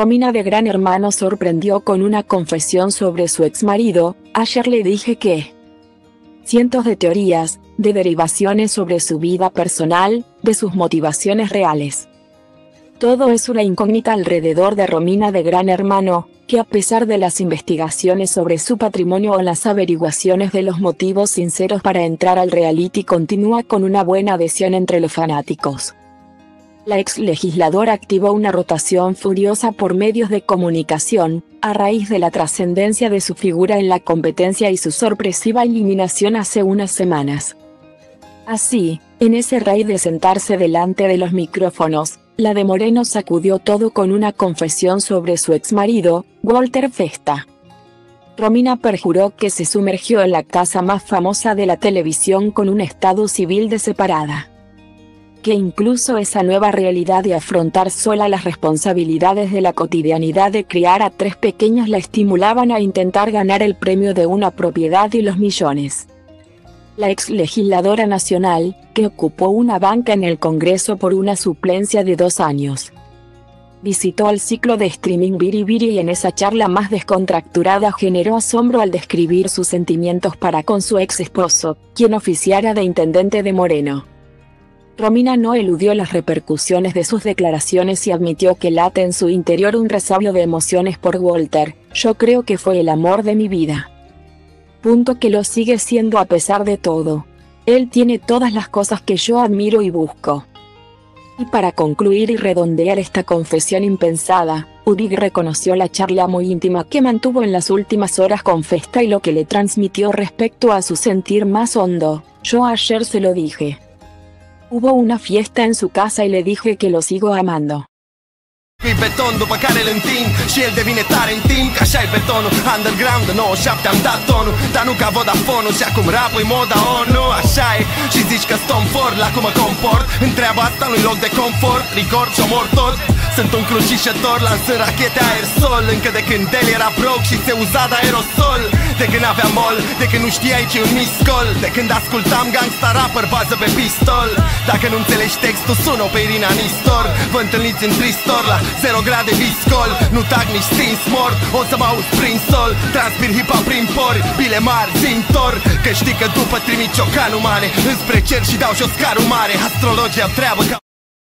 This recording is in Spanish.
Romina de Gran Hermano sorprendió con una confesión sobre su exmarido, ayer le dije que cientos de teorías, de derivaciones sobre su vida personal, de sus motivaciones reales. Todo es una incógnita alrededor de Romina de Gran Hermano, que a pesar de las investigaciones sobre su patrimonio o las averiguaciones de los motivos sinceros para entrar al reality continúa con una buena adhesión entre los fanáticos la ex legisladora activó una rotación furiosa por medios de comunicación, a raíz de la trascendencia de su figura en la competencia y su sorpresiva eliminación hace unas semanas. Así, en ese raíz de sentarse delante de los micrófonos, la de Moreno sacudió todo con una confesión sobre su exmarido, Walter Festa. Romina perjuró que se sumergió en la casa más famosa de la televisión con un estado civil de separada que incluso esa nueva realidad de afrontar sola las responsabilidades de la cotidianidad de criar a tres pequeños la estimulaban a intentar ganar el premio de una propiedad y los millones. La ex legisladora nacional, que ocupó una banca en el Congreso por una suplencia de dos años, visitó al ciclo de streaming Biribiri y en esa charla más descontracturada generó asombro al describir sus sentimientos para con su ex esposo, quien oficiara de intendente de Moreno. Romina no eludió las repercusiones de sus declaraciones y admitió que late en su interior un resabio de emociones por Walter, yo creo que fue el amor de mi vida. Punto que lo sigue siendo a pesar de todo. Él tiene todas las cosas que yo admiro y busco. Y para concluir y redondear esta confesión impensada, Udig reconoció la charla muy íntima que mantuvo en las últimas horas con Festa y lo que le transmitió respecto a su sentir más hondo. Yo ayer se lo dije. Hubo una fiesta en su casa y le dije que lo sigo amando. Qui beton după care îl întind Și el devine tare în timp Că așa e betonul Underground de 97 am dat tonul Dar nu ca Vodafone-ul Și acum rap-ul moda ONU Așa e Și zici că stom for La cum mă comport Întreaba asta nu-i loc de confort Record și omor tot Sunt un crucișător Lansând rachete aerosol Încă de când el era broke Și se uza de aerosol De când aveam mol De când nu știai ce un miscol. De când ascultam gangsta rapper Bază pe pistol. Dacă nu înțelegi textul Sună pe Irina Nistor. Vă întâlniți în Tristor La Zero grade viscol Nu tac nici stins mort O să mă auzi prin sol. Transpir hip prin pori Bile mari, zintor Că știi că după trimit ciocanul mare Înspre cer și dau și o scarul mare. Astrologia treabă ca